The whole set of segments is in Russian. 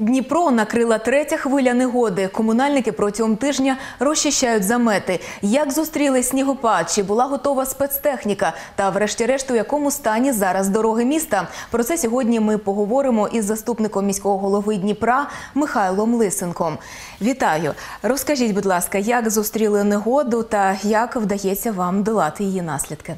Дніпро накрила третя хвиля негоди. Комунальники протягом тижня розчищають замети. Як зустріли снігопад? Чи була готова спецтехніка? Та врешті-решт, у якому стані зараз дороги міста? Про це сьогодні ми поговоримо із заступником міського голови Дніпра Михайлом Лисенком. Вітаю! Розкажіть, будь ласка, як зустріли негоду та як вдається вам долати її наслідки?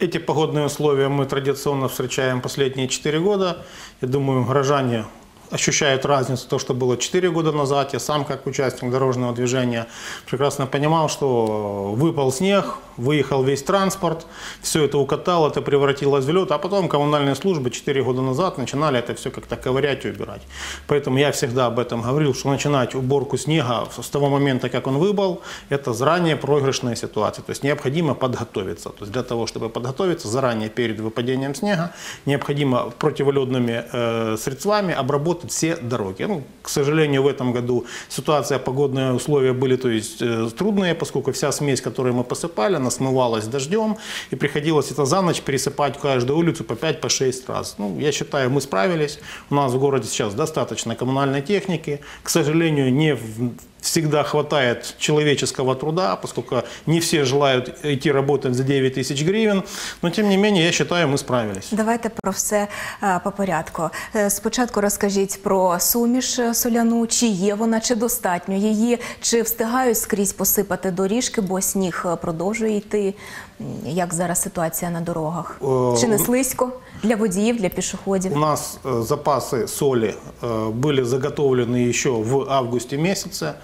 Эти погодные условия мы традиционно встречаем последние 4 года. Я думаю, горожане ощущают разницу, то, что было 4 года назад. Я сам, как участник дорожного движения, прекрасно понимал, что выпал снег, выехал весь транспорт, все это укатало, это превратилось в лед, а потом коммунальные службы 4 года назад начинали это все как-то ковырять и убирать. Поэтому я всегда об этом говорил, что начинать уборку снега с того момента, как он выбыл, это заранее проигрышная ситуация. То есть необходимо подготовиться. То есть для того, чтобы подготовиться заранее перед выпадением снега, необходимо противоледными э, средствами обработать все дороги. Ну, к сожалению, в этом году ситуация, погодные условия были то есть, э, трудные, поскольку вся смесь, которую мы посыпали, она смывалась дождем, и приходилось это за ночь пересыпать каждую улицу по 5-6 по раз. Ну, я считаю, мы справились. У нас в городе сейчас достаточно коммунальной техники. К сожалению, не в всегда хватает человеческого труда, поскольку не все желают идти работать за 9 тысяч гривен. Но, тем не менее, я считаю, мы справились. Давайте про все е, по порядку. Е, Спочатку розкажіть про суміш е, соляну, чи є вона, чи достатньо її, чи встигають скрізь посипати доріжки, бо сніг е, продовжує йти. М, Як зараз ситуація на дорогах? О, Чи не слизько для водіїв, для пішоходів? У нас э, запасы соли э, были заготовлены еще в августе месяце,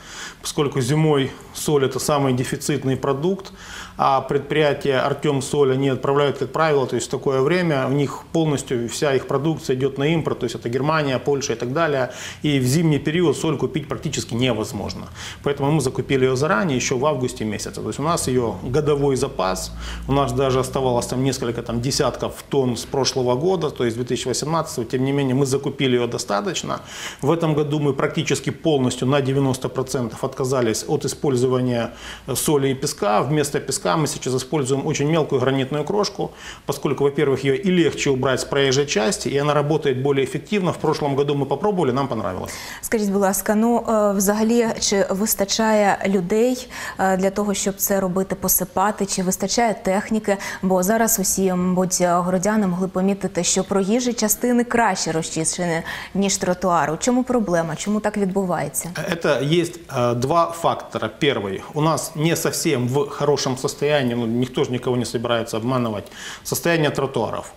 Поскольку зимой соль это самый дефицитный продукт, а предприятия Артем Соль они отправляют, как правило, то есть в такое время у них полностью вся их продукция идет на импорт, то есть это Германия, Польша и так далее, и в зимний период соль купить практически невозможно. Поэтому мы закупили ее заранее, еще в августе месяце. То есть у нас ее годовой запас, у нас даже оставалось там несколько там, десятков тонн с прошлого года, то есть 2018, тем не менее мы закупили ее достаточно. В этом году мы практически полностью на 90% отказались от использования э, соли и песка. Вместо песка мы сейчас используем очень мелкую гранитную крошку, поскольку, во-первых, ее и легче убрать с проезжей части, и она работает более эффективно. В прошлом году мы попробовали, нам понравилось. Скажіть, будь ласка, ну е, взагалі чи вистачає людей е, для того, щоб це робити, посипати? Чи вистачає техніки? Бо зараз усі, мабуть, городяни могли помітити, що проїжджі частини краще розчищені ніж тротуари. У чому проблема? Чому так відбувається? Это есть э, два фактора. Первый, у нас не совсем в хорошем состоянии, ну, никто же никого не собирается обманывать, состояние тротуаров.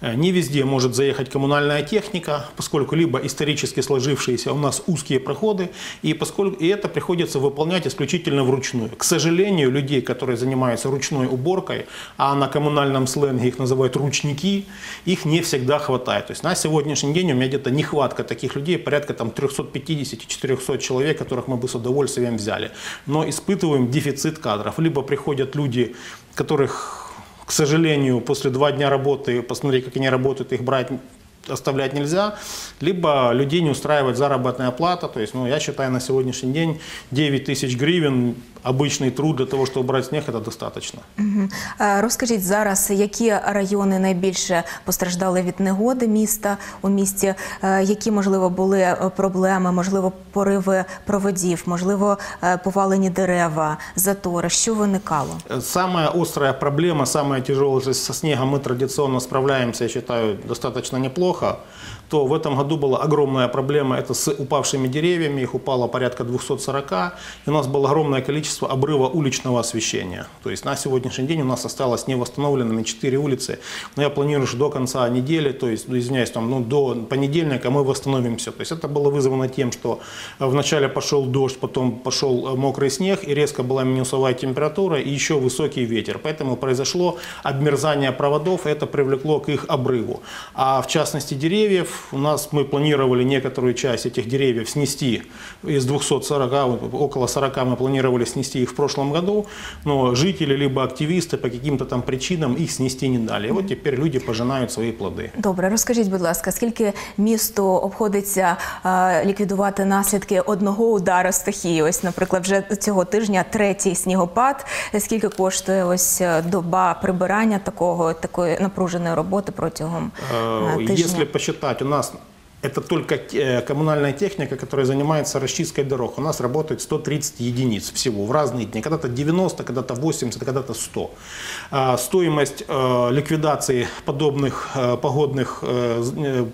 Э, Не везде может заехать коммунальная техника, поскольку либо исторически сложившиеся у нас узкие проходы, и, поскольку, и это приходится выполнять исключительно вручную. К сожалению, людей, которые занимаются ручной уборкой, а на коммунальном сленге их называют ручники, их не всегда хватает. То есть на сегодняшний день у меня где-то нехватка таких людей, порядка там 350-400 человек, которых мы бы с удовольствием взяли. Но испытываем дефицит кадров. Либо приходят люди, которых к сожалению, после два дня работы, посмотреть, как они работают, их брать оставлять нельзя, либо людей не устраивает заработная плата, то есть, ну, я считаю, на сегодняшний день 9 тысяч гривен, обычный труд для того, чтобы убрать снег, это достаточно. Мгм. Е, Розкажіть зараз, які райони найбільше постраждали від негоди міста у місті, Е, які можливо були е, проблеми, можливо, пориви проводів, можливо, е, повалені дерева, затори. Що виникало? Э, Самая острая проблема, самая тяжелая, то есть со снегом мы традиционно справляемся, я считаю, достаточно неплохо, То в этом году была огромная проблема, это с упавшими деревьями, их упало порядка 240, и у нас было огромное количество обрыва уличного освещения. То есть на сегодняшний день у нас осталось невосстановленными 4 улицы, но я планирую, что до конца недели, то есть, ну, извиняюсь, там, ну, до понедельника мы восстановим все. То есть это было вызвано тем, что э, вначале пошел дождь, потом пошел э, мокрый снег, и резко была минусовая температура, и еще высокий ветер. Поэтому произошло обмерзание проводов, и это привлекло к их обрыву. А в частности деревьев, у нас мы планировали некоторую часть этих деревьев снести из 240, вот около 40 мы планировали снести их в прошлом году, но жители либо активисты по каким-то там причинам их снести не дали. И вот теперь люди пожинают свои плоды. Добре, розкажіть, будь ласка, скільки місту обходиться е, ліквідувати наслідки одного удару стихії? Ось, наприклад, вже цього тижня третій снігопад. Скільки коштує ось е, доба прибирання такого такої напруженої роботи протягом е, Э, тижня? Если посчитать, у нас Это только э, коммунальная техника, которая занимается расчисткой дорог. У нас работает 130 единиц всего в разные дни. Когда-то 90, когда-то 80, когда-то 100. А, Стоимость э, ликвидации подобных э, погодных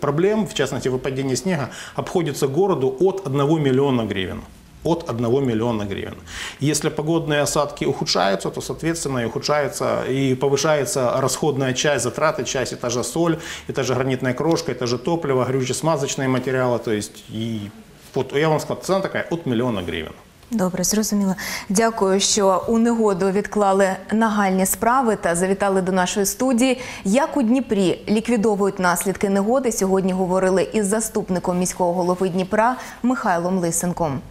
проблем, в частности выпадения снега, обходится городу от 1 миллиона гривен от 1 миллиона гривен. Если погодные осадки ухудшаются, то, соответственно, и ухудшается и повышается расходная часть, затраты часть, это же соль, это же гранитная крошка, это же топливо, горюче-смазочные материалы, то есть, и вот, я вам сказал, цена такая от миллиона гривен. Добре, зрозуміло. Дякую, що у негоду відклали нагальні справи та завітали до нашої студії. Як у Дніпрі ліквідовують наслідки негоди, сьогодні говорили із заступником міського голови Дніпра Михайлом Лисенком.